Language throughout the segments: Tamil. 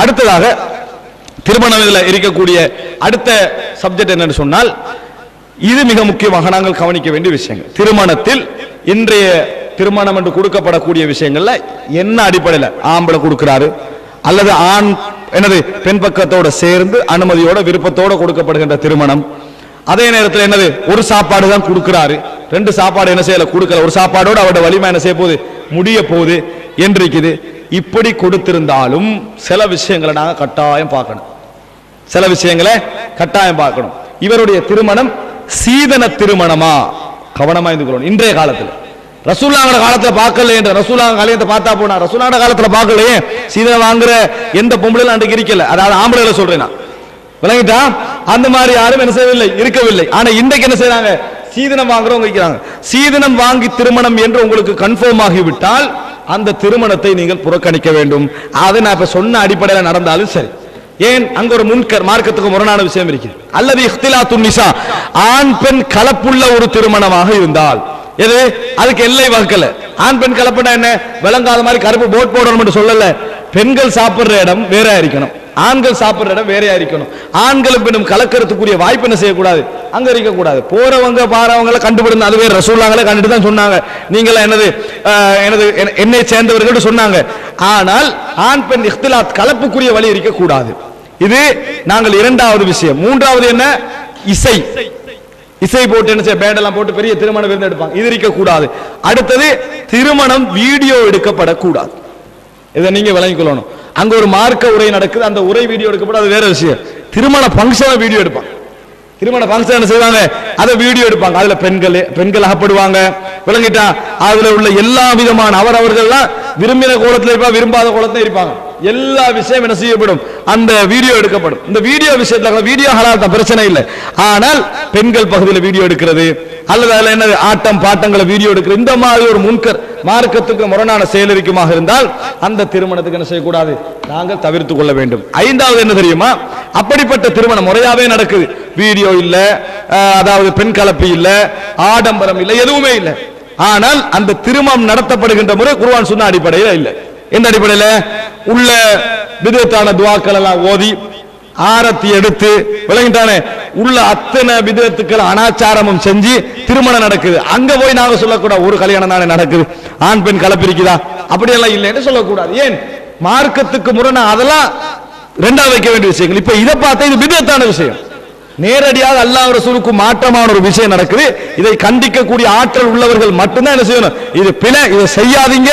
அடுத்ததாக திருமணத்தில் இருக்கக்கூடிய அடுத்த சப்ஜெக்ட் என்னன்னு சொன்னால் இது மிக முக்கியமாக நாங்கள் கவனிக்க வேண்டிய விஷயங்கள். திருமணத்தில் இன்றைய திருமணம் என்று கொடுக்கப்படக்கூடிய விஷயங்கள்ல என்ன அடிப்படையில் ஆம்பளை கொடுக்கிறாரு? அல்லது ஆண் என்னது பெண் பக்கத்தோட சேர்ந்து அனுமதியோட விருப்பத்தோட கொடுக்கப்படுகின்ற திருமணம். அதே நேரத்தில் என்னது ஒரு சாப்பாடு தான் கொடுக்கிறாரு. ரெண்டு சாப்பாடு என்ன செய்யல கொடுக்கல. ஒரு சாப்பாடோடு அவரோட வலிமை என்ன செய்ய போகுது? முடிய போகுது. என்றிருக்குது. இப்படி கொடுத்திருந்தாலும் சில விஷயங்களை நாங்கள் கட்டாயம் பார்க்கணும். சில விஷயங்களை கட்டாயம் பார்க்கணும். இவருடைய திருமணம் சீதன திருமணமா? கவனமா இருந்துக்கணும் இன்றைய காலத்தில். ரசூல்லாங்கிற காலத்துல பார்க்கல என்ற ரசூலாங்க காலத்தை பார்த்தா போனா ரசூலாங்க காலத்துல பார்க்கலையே. சீதனம் வாங்குற எந்த பொம்பளையும் அன்றைக்கு இருக்கல. அதாவது ஆம்பளை சொல்றேன் நான். விளங்கிட்டா? அந்த மாதிரி யாரும் என்ன செய்யவில்லை. இருக்கவில்லை. ஆனா இன்றைக்கு என்ன செய்யறாங்க சீதனம் வாங்குறவங்க வைக்கிறாங்க சீதனம் வாங்கி திருமணம் என்று உங்களுக்கு கன்ஃபார்ம் ஆகிவிட்டால் அந்த திருமணத்தை நீங்கள் புறக்கணிக்க வேண்டும். அதை நான் இப்ப சொன்ன அடிப்படையில் நடந்தாலும் சரி. ஏன்? அங்க ஒரு முன்கர் மார்க்கத்துக்கு முரணான விஷயம் இருக்குது அல்லது இஃப்திலாத்துன் நிசா. ஆண் பெண் கலப்புள்ள ஒரு திருமணமாக இருந்தால். எது? அதுக்கு எல்லை வகுக்கல. ஆண் பெண் கலப்புனா என்ன? விளங்காத மாதிரி கருப்பு போட் போடணும் சொல்லல. பெண்கள் சாப்பிடுற இடம் வேற இருக்கணும். ஆண்கள் சாப்பிடுற இடம் வேறையா இருக்கணும். ஆண்களும் பெண்ணும் கலக்கிறதுக்குரிய வாய்ப்பு என்ன செய்யக்கூடாது? அங்க இருக்க கூடாது போறவங்க பாறவங்க கண்டுபிடிந்து அதுவே ரசூல்லாங்களே கண்டுட்டு தான் சொன்னாங்க. நீங்களா எனது ஆஹ், எனது என்னை சேர்ந்தவர்கள் சொன்னாங்க. ஆனால் ஆண் பெண் இஃப்திலாத் கலப்புக்குரிய வழி இருக்க கூடாது இது நாங்கள் இரண்டாவது விஷயம். மூன்றாவது என்ன? இசை. இசை போட்டு என்ன செய்ய பேண்டெல்லாம் போட்டு பெரிய திருமண விருந்து எடுப்பாங்க. இது இருக்க கூடாது அடுத்தது திருமணம் வீடியோ எடுக்கப்படக்கூடாது. இதை நீங்க விளங்கிக் கொள்ளணும். அங்க ஒரு மார்க்க உரை நடக்குது. அந்த உரை வீடியோ எடுக்கப்படாது வேற விஷயம். திருமண ஃபங்க்ஷனை வீடியோ எடுப்பான் திருமண ஃபங்க்ஷன் என்ன செய்வாங்க? அதை வீடியோ எடுப்பாங்க. அதுல பெண்கள் பெண்கள் அகப்படுவாங்க. விளங்கிட்டா? அதுல உள்ள எல்லா விதமான அவரவர்கள்லாம் விரும்பின கோலத்துல இருப்பா விரும்பாத கோலத்துல இருப்பாங்க. எல்லா விஷயம் என்ன செய்யப்படும்? அந்த வீடியோ எடுக்கப்படும். இந்த வீடியோ விஷயத்துல வீடியோ ஹலால் தான் பிரச்சனை இல்லை. ஆனால் பெண்கள் பகுதியில் வீடியோ எடுக்கிறது அல்லது அதுல என்ன ஆட்டம் பாட்டங்களை வீடியோ எடுக்கிறது இந்த மாதிரி ஒரு முன்கர் மார்க்கத்துக்கு முரணான செயலரிக்குமாக இருந்தால் அந்த திருமணத்துக்கு என்ன செய்யக்கூடாது? நாங்கள் தவிர்த்து கொள்ள வேண்டும். ஐந்தாவது என்ன தெரியுமா? அப்படிப்பட்ட திருமணம் முறையாவே நடக்குது. வீடியோ இல்ல அதாவது பெண் கலப்பு இல்ல ஆடம்பரம் இல்ல எதுவுமே இல்ல. ஆனால் அந்த திருமணம் நடத்தப்படுகின்ற முறை குருவான் சொன்ன அடிப்படையில இல்ல. எந்த அடிப்படையில? உள்ள விதத்தான துவாக்கள் எல்லாம் ஓதி ஆரத்தி எடுத்து விளங்கிட்டானே. உள்ள அத்தனை விதத்துக்கள் அனாச்சாரமும் செஞ்சு திருமணம் நடக்குது. அங்க போய் நாங்க சொல்லக்கூடாது ஒரு கல்யாணம் தானே நடக்குது. ஆண் பெண் கலப்பிருக்குதா அப்படியெல்லாம் இல்லைன்னு சொல்லக்கூடாது. ஏன்? மார்க்கத்துக்கு முரணா அதெல்லாம் ரெண்டாவது வைக்க வேண்டிய விஷயங்கள். இப்ப இதை பார்த்தா இது விதத்தான விஷயம். நேரடியாக அல்லாஹ் ரசூலுக்கு மாற்றமான ஒரு விஷயம் நடக்குது. இதை கண்டிக்கக்கூடிய ஆற்றல் உள்ளவர்கள் மட்டும்தான் என்ன செய்யணும்? இது பிழை இதை செய்யாதீங்க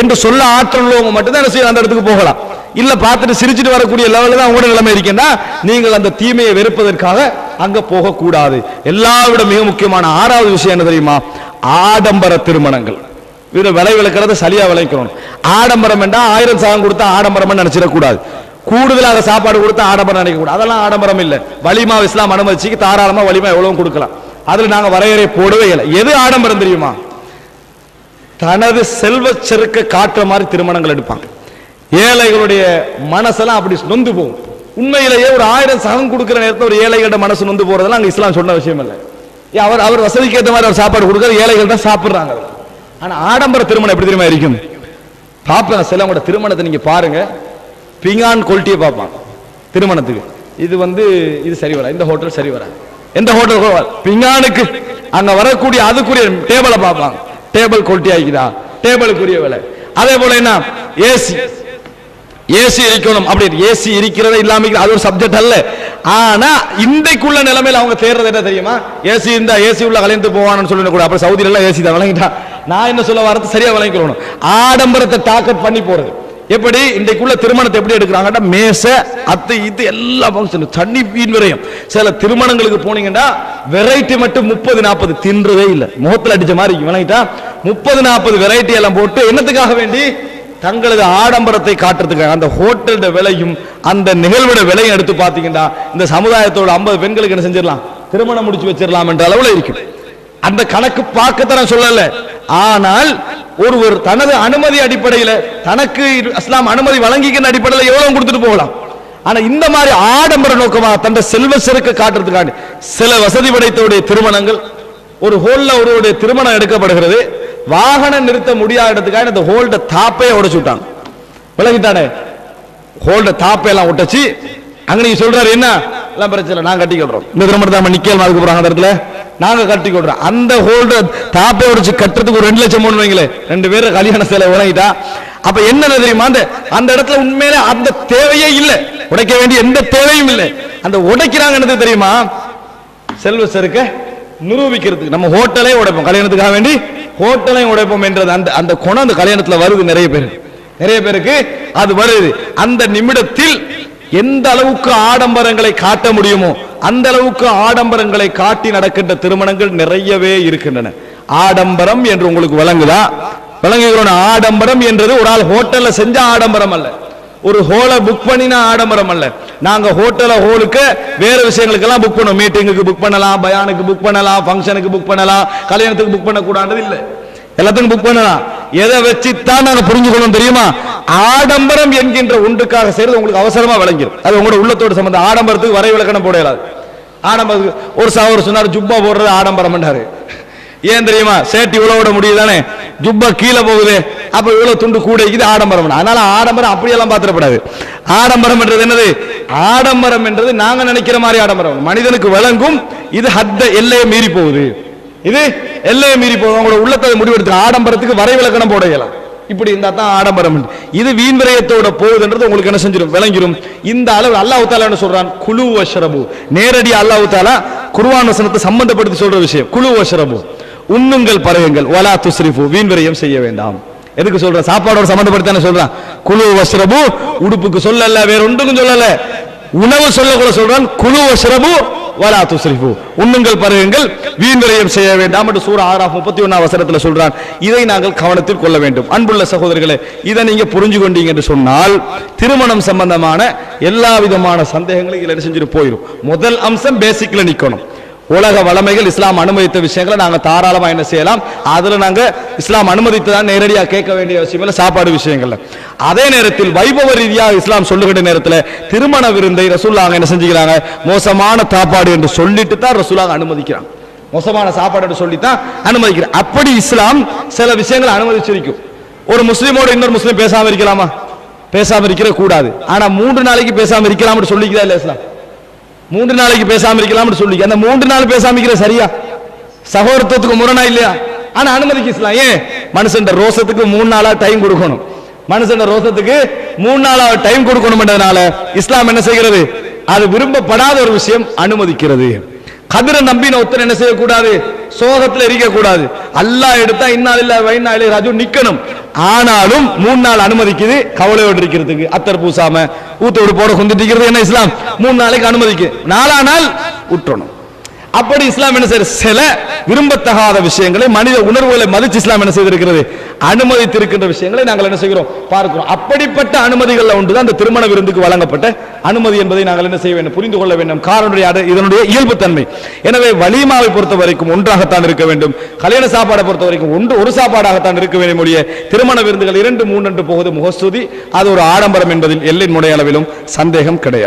என்று சொல்ல ஆற்றல் உள்ளவங்க மட்டும்தான் என்ன செய்யணும்? அந்த இடத்துக்கு போகலாம். இல்ல பார்த்துட்டு சிரிச்சிட்டு வரக்கூடிய லெவலில் தான் உங்களோட நிலைமை இருக்கேன்னா நீங்கள் அந்த தீமையை வெறுப்பதற்காக அங்க போகக்கூடாது. எல்லாவிட மிக முக்கியமான ஆறாவது விஷயம் என்ன தெரியுமா? ஆடம்பர திருமணங்கள். இதை விலை விளக்கிறத சரியா விளைக்கணும். ஆடம்பரம் என்றா ஆயிரம் சாகம் கொடுத்தா ஆடம்பரம் நினைச்சிடக்கூடாது. கூடுதலாக சாப்பாடு கொடுத்தா ஆடம்பரம் நினைக்கக்கூடாது அதெல்லாம் ஆடம்பரம் இல்லை. வலிமா இஸ்லாம் அனுமதிச்சு தாராளமா வலிமா எவ்வளவு கொடுக்கலாம். அதுல நாங்க வரையறை போடவே இல்லை. எது ஆடம்பரம் தெரியுமா? தனது செல்வ செருக்க காட்டுற மாதிரி திருமணங்கள் எடுப்பாங்க. ஏழைகளுடைய மனசெல்லாம் அப்படி நொந்து போகும். உண்மையிலேயே ஒரு ஆயிரம் சகம் கொடுக்குற நேரத்தில் ஒரு ஏழைகளோட மனசு நொந்து போறதெல்லாம் அங்கே இஸ்லாம் சொன்ன விஷயம் இல்லை. அவர் அவர் வசதிக்கு ஏற்ற மாதிரி அவர் சாப்பாடு கொடுக்குற ஏழைகள் தான் சாப்பிடுறாங்க ஆனா ஆடம்பர திருமணம் எப்படி தெரியுமா இருக்கும்? பார்ப்பேன் சிலவங்களோட திருமணத்தை நீங்க பாருங்க. பிங்கான் குவாலிட்டியை பார்ப்பான். திருமணத்துக்கு. இது வந்து இது சரி வர இந்த ஹோட்டல் சரி வரா எந்த ஹோட்டல் பிங்கானுக்கு அங்க வரக்கூடிய அதுக்குரிய டேபிளை பார்ப்பாங்க டேபிள் குவாலிட்டி ஆகிக்குதா டேபிளுக்குரிய விலை. அதே போல என்ன? ஏசி ஏசி இருக்கணும். அப்படி ஏசி இருக்கிறதே இல்லாம அது ஒரு சப்ஜெக்ட் அல்ல. ஆனா இன்றைக்குள்ள நிலைமையில அவங்க தேர்றது என்ன தெரியுமா? ஏசி இருந்தா ஏசி உள்ள கலைந்து போவான்னு சொல்லி கூட அப்புறம் சவுதியில ஏசி தான் விளங்கிட்டா. நான் என்ன சொல்ல வரது? சரியா விளங்கிக்கணும். ஆடம்பரத்தை டாக்கெட் பண்ணி போறது. எப்படி இன்றைக்குள்ள திருமணத்தை எப்படி எடுக்கிறாங்கன்னா மேச அத்தை இது எல்லா ஃபங்க்ஷன் தண்ணி வீண் விரயம். சில திருமணங்களுக்கு போனீங்கன்னா வெரைட்டி மட்டும் முப்பது நாற்பது தின்றதே இல்லை. முகத்தில் அடிச்ச மாதிரி விளங்கிட்டா முப்பது நாற்பது வெரைட்டி எல்லாம் போட்டு என்னத்துக்காக வேண்டி? தங்களது ஆடம்பரத்தை காட்டுறதுக்காக. அந்த ஹோட்டலோட விலையும் அந்த நிகழ்வோட விலையும் எடுத்து பார்த்தீங்கன்னா இந்த சமுதாயத்தோட ஐம்பது பெண்களுக்கு என்ன செஞ்சிடலாம்? திருமணம் முடிச்சு வச்சிடலாம் என்ற அளவுல இருக்கு. அந்த கணக்கு பார்க்கத்தான் சொல்லல. ஆனால் ஒருவர் தனது அனுமதி அடிப்படையில் தனக்கு இஸ்லாம் அனுமதி வழங்கிக்கிற அடிப்படையில் எவ்வளவு கொடுத்துட்டு போகலாம்? ஆனா இந்த மாதிரி ஆடம்பர நோக்கமா தன் செல்வ செருக்கு காட்டுறதுக்காண்டி சில வசதி படைத்தவுடைய திருமணங்கள் ஒரு ஹோல்ல ஒருவருடைய திருமணம் எடுக்கப்படுகிறது. வாகனம் நிறுத்த முடியாத இடத்துக்காக இந்த ஹோல்ட தாப்பையே உடைச்சு விட்டாங்க. விளங்கிட்டானே? ஹோல்ட தாப்பை எல்லாம் ஒட்டச்சு அங்க நீங்க சொல்றாரு என்ன? எல்லாம் பிரச்சனை நான் கட்டிக்கிறோம் கட்டி கொள்றோம். இந்த திருமணத்தை நம்ம நிக்கல் அதுக்கு போறாங்க அந்த இடத்துல. நாங்க கட்டி கொடுறோம் அந்த ஹோல்டர் தாப்பை உடைச்சு கட்டுறதுக்கு ஒரு ரெண்டு லட்சம் மூணு வைங்களேன் ரெண்டு பேரும் கல்யாண சேலை உணங்கிட்டா அப்ப என்ன தெரியுமா? அந்த அந்த இடத்துல உண்மையில அந்த தேவையே இல்லை. உடைக்க வேண்டிய எந்த தேவையும் இல்லை. அந்த உடைக்கிறாங்கன்னு தெரியுமா? செல்வ செருக்க நிரூபிக்கிறதுக்கு. நம்ம ஹோட்டலே உடைப்போம். கல்யாணத்துக்காக வேண்டி ஹோட்டலையும் உடைப்போம் என்றது அந்த அந்த குணம் அந்த கல்யாணத்துல வருது நிறைய பேர். நிறைய பேருக்கு அது வருது. அந்த நிமிடத்தில் எந்த அளவுக்கு ஆடம்பரங்களை காட்ட முடியுமோ அந்த அளவுக்கு ஆடம்பரங்களை காட்டி நடக்கின்ற திருமணங்கள் நிறையவே இருக்கின்றன. ஆடம்பரம் என்று உங்களுக்கு விளங்குதா விளங்குகிறோம் ஆடம்பரம் என்றது ஒரு ஆள் ஹோட்டல்ல செஞ்ச ஆடம்பரம் அல்ல. ஒரு ஹோலை புக் பண்ணினா ஆடம்பரம் அல்ல. நாங்க ஹோட்டல ஹோலுக்கு வேற விஷயங்களுக்கெல்லாம் புக் பண்ணுவோம். மீட்டிங்குக்கு புக் பண்ணலாம் பயானுக்கு புக் பண்ணலாம் ஃபங்க்ஷனுக்கு புக் பண்ணலாம் கல்யாணத்துக்கு புக் பண்ணக்கூடாது இல்லை. எல்லாத்துக்கும் புக் பண்ணலாம் எதை வச்சுத்தான் தான் நாங்க புரிஞ்சுக்கணும் தெரியுமா? ஆடம்பரம் என்கின்ற ஒன்றுக்காக செய்யறது உங்களுக்கு அவசரமா விளங்கிடும் அது உங்களோட உள்ளத்தோடு சம்பந்தம். ஆடம்பரத்துக்கு வரை விளக்கணம் போட இயலாது ஆடம்பரத்துக்கு ஒரு சாவர் சொன்னார் ஜுப்பா போடுறது ஆடம்பரம்ன்றாரு. ஏன் தெரியுமா? சேட்டி இவ்வளவு விட முடியுதானே? ஜுப்பா கீழே போகுது. அப்ப இவ்வளவு துண்டு கூட இது ஆடம்பரம் அதனால ஆடம்பரம் அப்படியெல்லாம் பாத்திரப்படாது ஆடம்பரம் என்றது என்னது? ஆடம்பரம் என்றது நாங்க நினைக்கிற மாதிரி ஆடம்பரம். மனிதனுக்கு விளங்கும் இது ஹத்த எல்லையை மீறி போகுது. இது எல்லையை மீறி போகுது உங்களோட உள்ளத்தை முடிவெடுத்து ஆடம்பரத்துக்கு வரை விளக்கணம் போட இயலாம். இப்படி இருந்தா தான் ஆடம்பரம் இது வீண் விரயத்தோட போகுதுன்றது உங்களுக்கு என்ன செஞ்சிடும்? விளங்கிடும் இந்த அளவு அல்லாஹ் தாலா என்ன சொல்றான் குழு வஷரபு. நேரடி அல்லாஹ் தாலா குருவான் வசனத்தை சம்பந்தப்படுத்தி சொல்ற விஷயம். குழு வஷரபு. உண்ணுங்கள் பறவைங்கள் ஒலா துஸ்ரிஃபு. வீண் விரயம் செய்ய வேண்டாம். எதுக்கு சொல்ற? சாப்பாடோட சம்பந்தப்படுத்தான சொல்றான். குழு வஸ்ரபு உடுப்புக்கு சொல்லல வேற ஒன்றுக்கும் சொல்லல. உணவு சொல்ல கூட சொல்றான் குழு வஸ்ரபு வலா துஸ்ரிஃபு. உண்ணுங்கள் பருகுங்கள் வீண் விரயம் செய்ய வேண்டாம் என்று சூரா ஆறாம் முப்பத்தி ஒன்றாம் வசனத்தில் சொல்றான். இதை நாங்கள் கவனத்தில் கொள்ள வேண்டும். அன்புள்ள சகோதரர்களே இதை நீங்க புரிஞ்சு கொண்டீங்க என்று சொன்னால் திருமணம் சம்பந்தமான எல்லா விதமான சந்தேகங்களும் இதில் செஞ்சுட்டு போயிடும் முதல் அம்சம் பேசிக்கில் நிற்கணும் உலக வளமைகள் இஸ்லாம் அனுமதித்த விஷயங்களை நாங்கள் தாராளமாக என்ன செய்யலாம். அதில் நாங்கள் இஸ்லாம் அனுமதித்து தான் நேரடியாக கேட்க வேண்டிய விஷயம் இல்லை சாப்பாடு விஷயங்கள்ல. அதே நேரத்தில் வைபவ ரீதியாக இஸ்லாம் சொல்லுகின்ற நேரத்தில் திருமண விருந்தை ரசூல்லாங்க என்ன செஞ்சுக்கிறாங்க? மோசமான சாப்பாடு என்று சொல்லிட்டு தான் ரசூலாங்க அனுமதிக்கிறாங்க மோசமான சாப்பாடு என்று சொல்லித்தான் அப்படி இஸ்லாம் சில விஷயங்களை அனுமதிச்சிருக்கும். ஒரு முஸ்லீமோட இன்னொரு முஸ்லீம் பேசாமல் இருக்கலாமா? பேசாமல் இருக்கிற கூடாது. ஆனால் மூன்று நாளைக்கு பேசாமல் இருக்கலாம்னு சொல்லிக்கிறா இல்லை இஸ்லாம்? மூன்று நாளைக்கு பேசாம இருக்கலாம்னு சொல்லி. அந்த மூன்று நாள் பேசாம இருக்கிற சரியா? சகோதரத்துவத்துக்கு முரணா இல்லையா? ஆனா அனுமதிக்கலாம் ஏன்? மனுஷன் ரோசத்துக்கு மூணு நாளா டைம் கொடுக்கணும். மனுஷன் ரோசத்துக்கு மூணு நாளா டைம் கொடுக்கணும்ன்றதுனால இஸ்லாம் என்ன செய்கிறது? அது விரும்பப்படாத ஒரு விஷயம் அனுமதிக்கிறது. கதிரை நம்பின ஒருத்தர் என்ன செய்யக்கூடாது? சோகத்துல எரிக்கக்கூடாது அல்லா அல்லாஹ் எடுத்தா இன்னால இல்ல வைனா ராஜு நிக்கணும். ஆனாலும் மூணு நாள் அனுமதிக்குது கவலையோடு இருக்கிறதுக்கு. அத்தர் பூசாம ஊத்தோடு போட குந்திட்டு இருக்கிறது என்ன இஸ்லாம்? மூணு நாளைக்கு அனுமதிக்கு. நாலா நாள் விட்டுறணும் அப்படி இஸ்லாம் என்ன செய்யறது சில விரும்பத்தகாத விஷயங்களை மனித உணர்வுகளை மதிச்சு இஸ்லாம் என்ன செய்திருக்கிறது? அனுமதித்திருக்கின்ற விஷயங்களை நாங்கள் என்ன செய்கிறோம்? பார்க்கிறோம். அப்படிப்பட்ட அனுமதிகள் ஒன்றுதான் அந்த திருமண விருந்துக்கு வழங்கப்பட்ட அனுமதி என்பதை நாங்கள் என்ன செய்ய வேண்டும்? புரிந்து கொள்ள வேண்டும். காரணம் அது இதனுடைய இயல்புத்தன்மை. எனவே வலிமாவை பொறுத்த வரைக்கும் ஒன்றாகத்தான் இருக்க வேண்டும். கல்யாண சாப்பாடை பொறுத்த வரைக்கும் ஒன்று ஒரு சாப்பாடாகத்தான் இருக்க வேண்டும் ஒழிய திருமண விருந்துகள் இரண்டு மூன்று போகுது முகஸ்துதி. அது ஒரு ஆடம்பரம் என்பதில் எல்லை முடைய அளவிலும் சந்தேகம் கிடையாது.